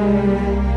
Música